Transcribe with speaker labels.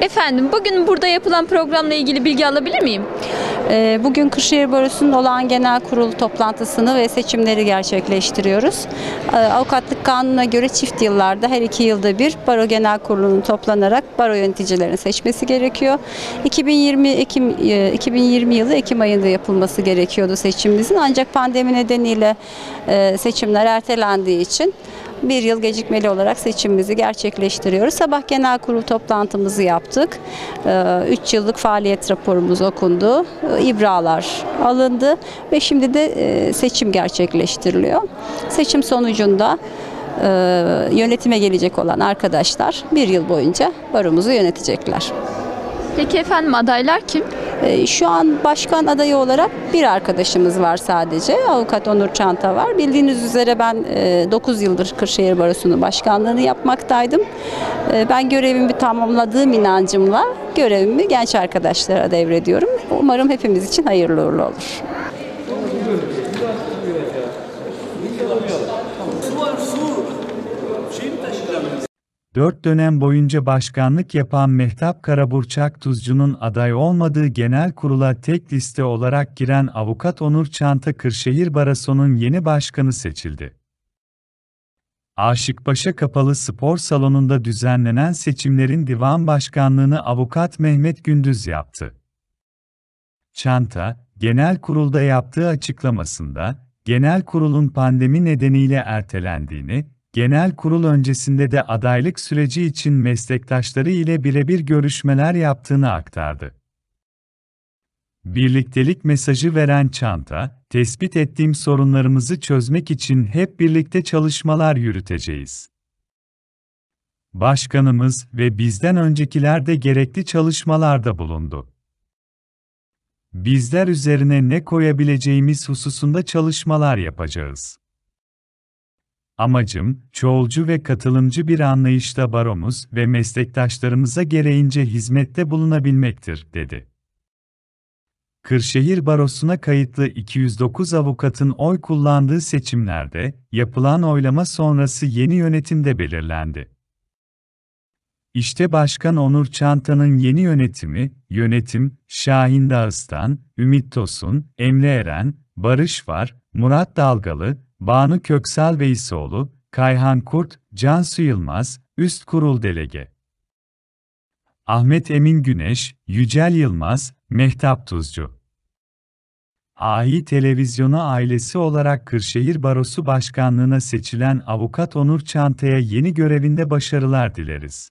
Speaker 1: Efendim, bugün burada yapılan programla ilgili bilgi alabilir miyim?
Speaker 2: Ee, Bugün Kırşehir Barosu'nun olağan genel kurul toplantısını ve seçimleri gerçekleştiriyoruz. Ee, Avukatlık kanununa göre çift yıllarda her iki yılda bir baro genel kurulunun toplanarak baro yöneticilerini seçmesi gerekiyor. 2020 Ekim e, 2020 yılı Ekim ayında yapılması gerekiyordu seçimimizin ancak pandemi nedeniyle e, seçimler ertelendiği için bir yıl gecikmeli olarak seçimimizi gerçekleştiriyoruz. Sabah genel kurul toplantımızı yaptık. 3 yıllık faaliyet raporumuz okundu. Ee, İbralar alındı ve şimdi de e, seçim gerçekleştiriliyor. Seçim sonucunda e, yönetime gelecek olan arkadaşlar bir yıl boyunca baromuzu yönetecekler.
Speaker 1: Peki efendim adaylar kim?
Speaker 2: E, Şu an başkan adayı olarak bir arkadaşımız var sadece. Avukat Onur Çanta var. Bildiğiniz üzere ben 9 yıldır Kırşehir Barosu'nun başkanlığını yapmaktaydım. E, Ben görevimi tamamladığım inancımla görevimi genç arkadaşlara devrediyorum. Umarım hepimiz için hayırlı uğurlu olur.
Speaker 3: Dört dönem boyunca başkanlık yapan Mehtap Karaburçak Tuzcu'nun aday olmadığı genel kurula tek liste olarak giren avukat Onur Çanta Kırşehir Barosu'nun yeni başkanı seçildi. Aşıkpaşa Kapalı Spor Salonu'nda düzenlenen seçimlerin divan başkanlığını avukat Mehmet Gündüz yaptı. Çanta, genel kurulda yaptığı açıklamasında, genel kurulun pandemi nedeniyle ertelendiğini, genel kurul öncesinde de adaylık süreci için meslektaşları ile birebir görüşmeler yaptığını aktardı. Birliktelik mesajı veren Çanta, tespit ettiğim sorunlarımızı çözmek için hep birlikte çalışmalar yürüteceğiz. Başkanımız ve bizden öncekiler de gerekli çalışmalarda bulundu. Bizler üzerine ne koyabileceğimiz hususunda çalışmalar yapacağız. Amacım, çoğulcu ve katılımcı bir anlayışla baromuz ve meslektaşlarımıza gereğince hizmette bulunabilmektir, dedi. Kırşehir Barosu'na kayıtlı 209 avukatın oy kullandığı seçimlerde, yapılan oylama sonrası yeni yönetimde belirlendi. İşte Başkan Onur Çanta'nın yeni yönetimi, yönetim, Şahin Dağıstan, Ümit Tosun, Emre Eren, Barış Var, Murat Dalgalı, Banu Köksal Veysoğlu, Kayhan Kurt, Cansu Yılmaz, Üst Kurul Delege. Ahmet Emin Güneş, Yücel Yılmaz, Mehtap Tuzcu. AI Televizyonu ailesi olarak Kırşehir Barosu Başkanlığına seçilen Avukat Onur Çanta'ya yeni görevinde başarılar dileriz.